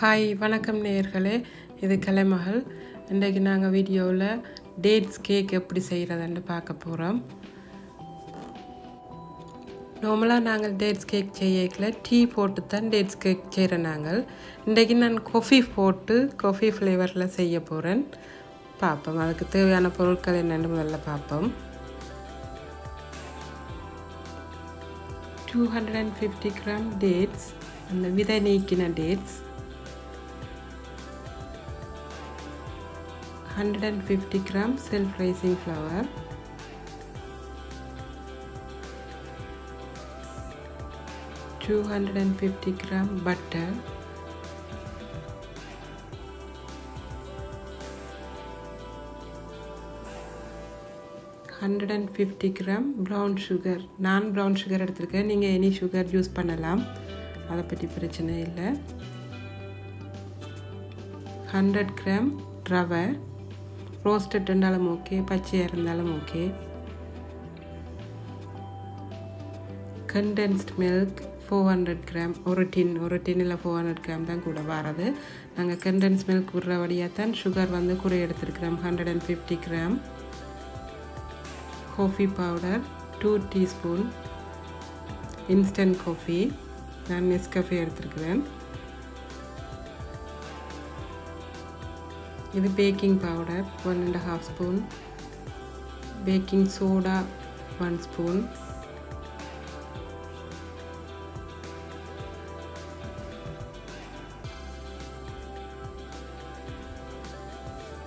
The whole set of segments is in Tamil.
ஹாய் வணக்கம் நேயர்களே. இது கலைமகள். இன்றைக்கு நாங்கள் வீடியோவில் டேட்ஸ் கேக் எப்படி செய்கிறதுன்னு பார்க்க போகிறோம் நார்மலாக நாங்கள் டேட்ஸ் கேக் செய்யக்கில். டீ போட்டு தான் டேட்ஸ் கேக் செய்கிறோம் நாங்கள். இன்றைக்கு நான் கொஃபி போட்டு கொஃபி ஃப்ளேவரில் செய்ய போகிறேன் பார்ப்போம். அதுக்கு தேவையான பொருட்கள் என்னென்னு முதல்ல பார்ப்போம். Two hundred and fifty gram dates அந்த விதை நீக்கின dates 150 gram self-rising flour. Two hundred and fifty gram butter, hundred and fifty gram brown sugar நான் ப்ரௌன் சுகர் எடுத்திருக்கேன். நீங்கள் எனி சுகர் யூஸ் பண்ணலாம். அதை பற்றி பிரச்சனை இல்லை. ஹண்ட்ரட் கிராம் ரவை. ரோஸ்டட் இருந்தாலும் ஓகே பச்சையாக இருந்தாலும் okay condensed milk four hundred gram ஒரு டின் ஒரு டின்னில் ஃபோர் ஹண்ட்ரட் கிராம் தான் கூட வரது. நாங்கள் கண்டென்ஸ் மில்க் விடுற வழியாக தான் சுகர் வந்து கூட எடுத்துருக்கிறோம். Hundred and fifty gram coffee powder two teaspoon instant coffee நான் நெஸ்கஃபே எடுத்துருக்கிறேன். இது baking powder one and half spoon baking soda one spoon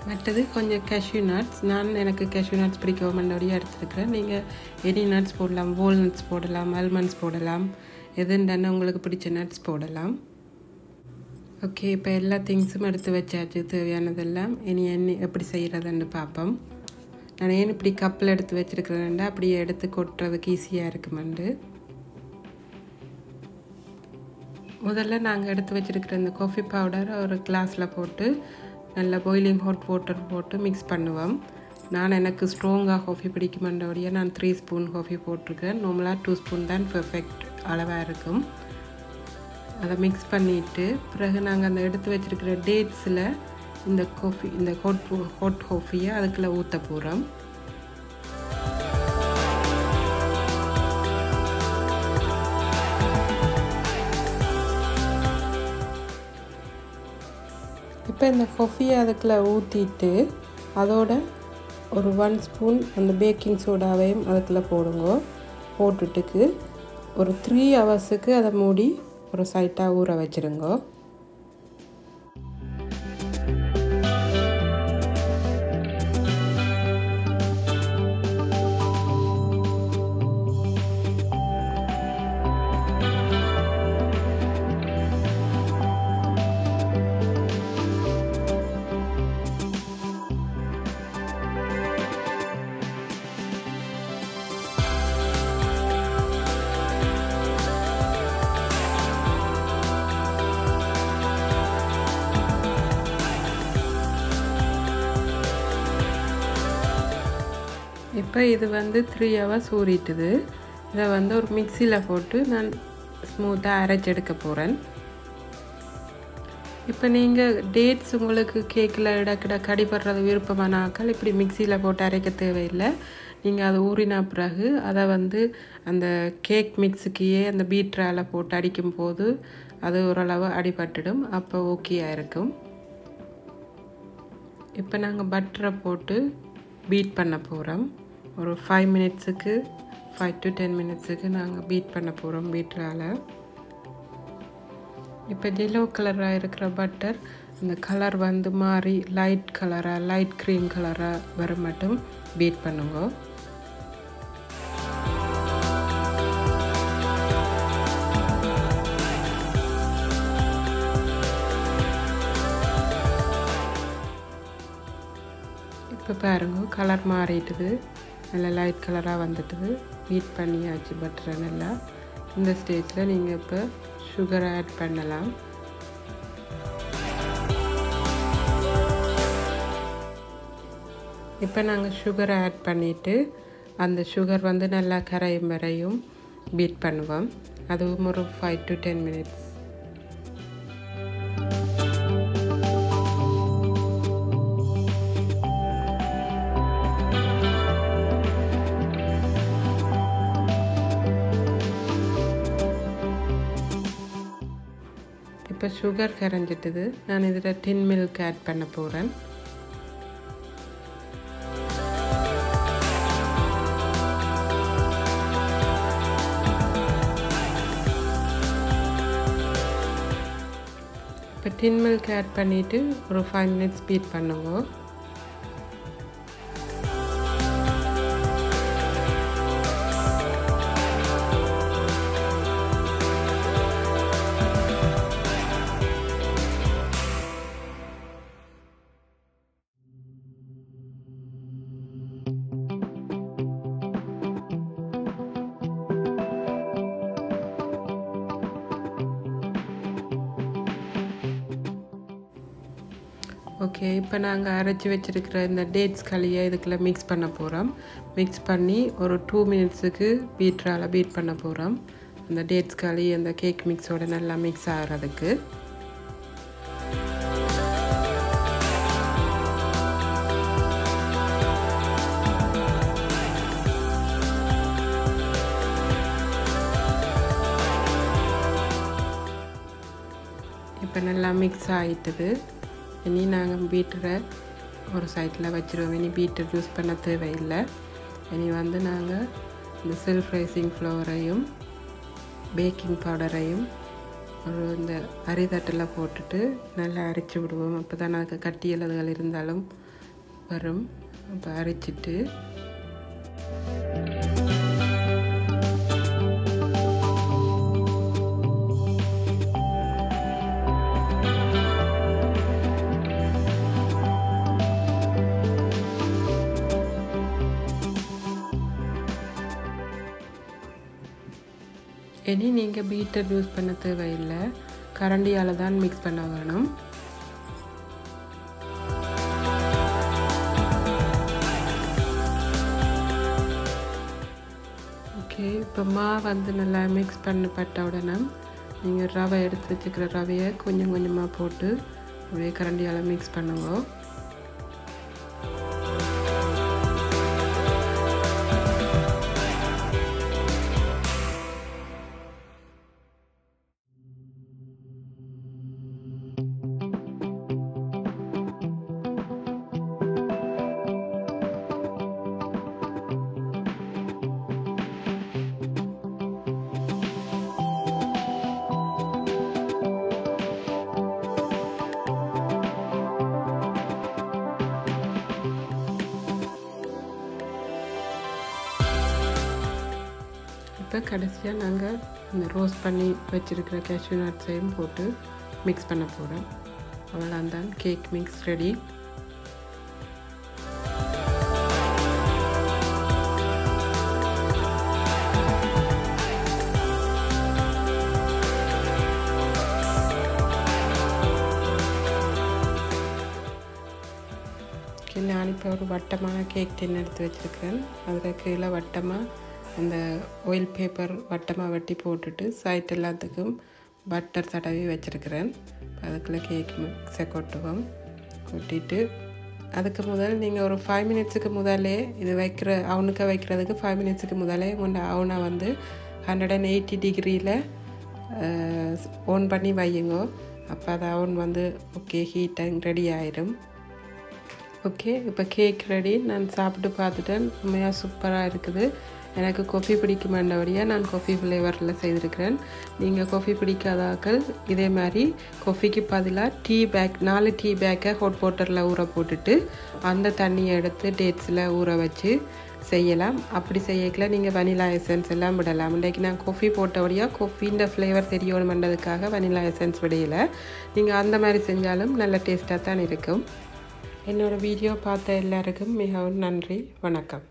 மற்றது கொஞ்சம் கேஷ்யூ நட்ஸ் நான் எனக்கு கேஷ்யூ நட்ஸ் பிடிக்கவும் மண்டபடியாக எடுத்துருக்கிறேன். நீங்கள் எனி நட்ஸ் போடலாம் வால்நட்ஸ் போடலாம் அல்மண்ட்ஸ் போடலாம். எதுன்னு உங்களுக்கு பிடிச்ச நட்ஸ் போடலாம். ஓகே இப்போ எல்லா திங்ஸும் எடுத்து வச்சாச்சு தேவையானதெல்லாம். இனி என்ன எப்படி செய்கிறதுன்னு பார்ப்போம். நான் ஏன் இப்படி கப்பில் எடுத்து வச்சுருக்கிறேன்டா அப்படியே எடுத்து கொட்டுறதுக்கு ஈஸியாக இருக்குமெண்டு முதல்ல நாங்கள் எடுத்து வச்சுருக்கிற இந்த காஃபி பவுடரை ஒரு கிளாஸில் போட்டு நல்லா பாயிலிங் ஹாட் வாட்டர் போட்டு மிக்ஸ் பண்ணுவோம். நான் எனக்கு ஸ்ட்ராங்காக காஃபி பிடிக்குமென்றபடியாக நான் த்ரீ ஸ்பூன் காஃபி போட்டிருக்கேன். நார்மலாக டூ ஸ்பூன் தான் பெர்ஃபெக்ட் அளவாக இருக்கும். அதை மிக்ஸ் பண்ணிவிட்டு பிறகு நாங்கள் அந்த எடுத்து வச்சுருக்கிற டேட்ஸில் இந்த காஃபி இந்த ஹாட் ஹாட் காஃபியை அதுக்குள்ளே ஊற்ற போகிறோம் இப்போ இந்த காஃபியை அதுக்குள்ளே ஊற்றிட்டு அதோட ஒரு ஒன் ஸ்பூன் அந்த பேக்கிங் சோடாவையும் அதுக்குள்ளே போடுங்க. போட்டுட்டுக்கு ஒரு த்ரீ ஹவர்ஸுக்கு அதை மூடி ஒரு சைட்டாக ஊற வச்சுருங்கோ. இப்போ இது வந்து த்ரீ ஹவர்ஸ் ஊறிட்டுது. இதை வந்து ஒரு மிக்சியில் போட்டு நான் ஸ்மூத்தாக அரைச்சி எடுக்க போகிறேன் இப்போ நீங்கள் டேட்ஸ் உங்களுக்கு கேக்கில் இடக்கிட கடிபடுறது விருப்பமானாக்கள் இப்படி மிக்சியில் போட்டு அரைக்க தேவையில்லை. நீங்கள் அதை ஊறின பிறகு அதை வந்து அந்த கேக் மிக்ஸுக்கையே அந்த பீட்ரால் போட்டு அடிக்கும் போது அது ஓரளவு அடிபட்டுடும். அப்போ ஓகேயாக இருக்கும். இப்போ நாங்கள் பட்டரை போட்டு பீட் பண்ண போகிறோம் ஒரு ஃபைவ் மினிட்ஸுக்கு ஃபைவ் டு டென் மினிட்ஸுக்கு நாங்கள் பீட் பண்ண போகிறோம் பீட்ரால் இப்போ எல்லோ கலராக இருக்கிற பட்டர் இந்த கலர் வந்து மாறி லைட் கலராக லைட் க்ரீம் கலராக வர மட்டும் பீட் பண்ணுங்க. இப்போ பாருங்க கலர் மாறிட்டுது. நல்லா லைட் கலராக வந்துட்டுது. பீட் பண்ணியாச்சு பட்டரை நல்லா இந்த ஸ்டேஜில் நீங்கள் இப்போ சுகரை ஆட் பண்ணலாம். இப்போ நாங்கள் சுகரை ஆட் பண்ணிவிட்டு அந்த சுகர் வந்து நல்லா கரையும் வரையும் பீட் பண்ணுவோம். அதுவும் ஒரு ஃபைவ் டு டென் மினிட்ஸ் இப்போ சுகர் கரைஞ்சிட்டுது. நான் இதில் டின் மில்க் ஆட் பண்ண போகிறேன் இப்போ டின் மில்க் ஆட் பண்ணிவிட்டு ஒரு ஃபைவ் மினிட்ஸ் பீட் பண்ணுங்க. ஓகே இப்போ நாங்கள் அரைச்சி வச்சுருக்கிற இந்த டேட்ஸ் களியை இதுக்குள்ளே மிக்ஸ் பண்ண போகிறோம் மிக்ஸ் பண்ணி ஒரு டூ மினிட்ஸுக்கு பீட்ரால் பீட் பண்ண போகிறோம் அந்த டேட்ஸ் களி அந்த கேக் மிக்ஸோட நல்லா மிக்ஸ் ஆகிறதுக்கு. இப்போ நல்லா மிக்ஸ் ஆகிட்டுது இனி நாங்கள் பீட்டரை ஒரு சைட்டில் வச்சுருவோம். இனி பீட்டர் யூஸ் பண்ண தேவையில்லை. இனி வந்து நாங்கள் இந்த செல்ஃப் ரைசிங் ஃப்ளவரையும் பேக்கிங் பவுடரையும் ஒரு இந்த அரிதட்டில் போட்டுட்டு நல்லா அரைச்சி விடுவோம். அப்போ தான் அதுக்கு கட்டி இருந்தாலும் வரும். அப்போ அரைச்சிட்டு இனி நீங்கள் பீட்டர் யூஸ் பண்ண தேவையில்லை. கரண்டியால் தான் மிக்ஸ் பண்ண வேணும். ஓகே இப்போ மா வந்து நல்லா மிக்ஸ் பண்ணப்பட்ட உடனே நீங்கள் ரவை எடுத்து வச்சுக்கிற ரவையை கொஞ்சம் கொஞ்சமாக போட்டு அப்படியே கரண்டியால் மிக்ஸ் பண்ணுங்க. இப்போ கடைசியாக நாங்கள் இந்த ரோஸ் பண்ணி வச்சுருக்கிற கேஷ்யூ நட்ஸையும் போட்டு மிக்ஸ் பண்ண போகிறோம். அவ்வளோதான். கேக் மிக்ஸ் ரெடி நான் இப்போ ஒரு வட்டமான கேக் டின் எடுத்து வச்சுருக்கேன் அதில் கீழே வட்டமாக அந்த ஒயில் பேப்பர் வட்டமாக வெட்டி போட்டுட்டு சைட் எல்லாத்துக்கும் பட்டர் தடவி வச்சுருக்கிறேன். அதுக்குள்ளே கேக் மிக்ஸை கொட்டுவோம் கொட்டிட்டு அதுக்கு முதல் நீங்கள் ஒரு ஃபைவ் மினிட்ஸுக்கு முதலே இது வைக்கிற அவனுக்கு வைக்கிறதுக்கு ஃபைவ் மினிட்ஸுக்கு முதலே உங்கள் அவனை வந்து ஹண்ட்ரட் அண்ட் எயிட்டி டிகிரியில் ஓன் பண்ணி வையுங்க. அப்போ அது அவன் வந்து ஓகே ஹீட்டாக ரெடி ஆயிரும். ஓகே இப்போ கேக் ரெடி நான் சாப்பிட்டு பார்த்துட்டேன். உண்மையாக சூப்பராக இருக்குது. எனக்கு கொஃபி பிடிக்குமாண்டபடியாக நான் கொஃபி ஃப்ளேவரில் செய்திருக்கிறேன். நீங்கள் கொஃபி பிடிக்காதாக்கள் இதே மாதிரி கொஃபிக்கு பதிலாக டீ பேக் நாலு டீ பேக்கை ஹாட் வாட்டரில் ஊற போட்டுட்டு அந்த தண்ணியை எடுத்து டேட்ஸில் ஊற வச்சு செய்யலாம். அப்படி செய்யக்கல நீங்கள் வனிலா எசன்ஸ் எல்லாம் விடலாம். இன்றைக்கு நான் கொஃபி போட்டபடியாக கொஃபின்ற ஃப்ளேவர் தெரியணுமென்றதுக்காக வனிலா எசன்ஸ் விடையில. நீங்கள் அந்த மாதிரி செஞ்சாலும் நல்ல டேஸ்ட்டாக தான் இருக்கும். என்னோடய வீடியோ பார்த்த எல்லாருக்கும் மிகவும் நன்றி. வணக்கம்.